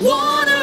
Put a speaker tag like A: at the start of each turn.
A: Wanna